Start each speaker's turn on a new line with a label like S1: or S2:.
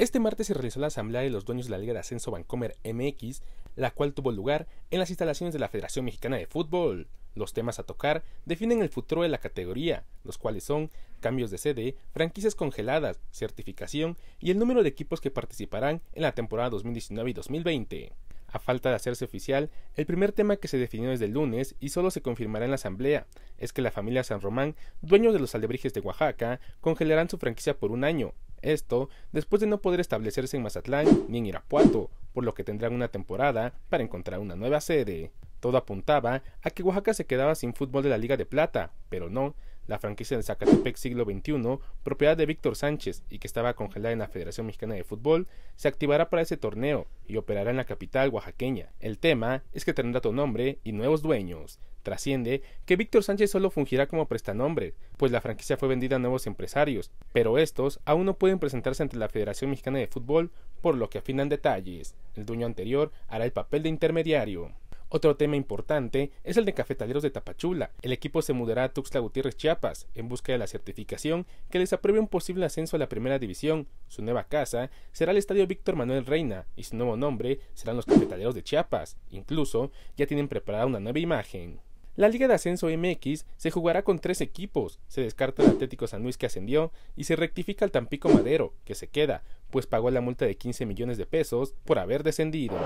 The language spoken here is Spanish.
S1: Este martes se realizó la asamblea de los dueños de la Liga de Ascenso Vancomer MX, la cual tuvo lugar en las instalaciones de la Federación Mexicana de Fútbol. Los temas a tocar definen el futuro de la categoría, los cuales son cambios de sede, franquicias congeladas, certificación y el número de equipos que participarán en la temporada 2019 y 2020. A falta de hacerse oficial, el primer tema que se definió desde el lunes y solo se confirmará en la asamblea es que la familia San Román, dueños de los alebrijes de Oaxaca, congelarán su franquicia por un año, esto después de no poder establecerse en Mazatlán ni en Irapuato, por lo que tendrán una temporada para encontrar una nueva sede. Todo apuntaba a que Oaxaca se quedaba sin fútbol de la Liga de Plata, pero no. La franquicia del Zacatepec siglo XXI, propiedad de Víctor Sánchez y que estaba congelada en la Federación Mexicana de Fútbol, se activará para ese torneo y operará en la capital oaxaqueña. El tema es que tendrá otro nombre y nuevos dueños. Trasciende que Víctor Sánchez solo fungirá como prestanombre, pues la franquicia fue vendida a nuevos empresarios, pero estos aún no pueden presentarse ante la Federación Mexicana de Fútbol, por lo que afinan detalles. El dueño anterior hará el papel de intermediario. Otro tema importante es el de Cafetaleros de Tapachula. El equipo se mudará a Tuxtla Gutiérrez, Chiapas, en busca de la certificación que les apruebe un posible ascenso a la primera división. Su nueva casa será el Estadio Víctor Manuel Reina y su nuevo nombre serán los Cafetaleros de Chiapas. Incluso ya tienen preparada una nueva imagen. La Liga de Ascenso MX se jugará con tres equipos, se descarta el Atlético San Luis que ascendió y se rectifica el Tampico Madero, que se queda, pues pagó la multa de 15 millones de pesos por haber descendido.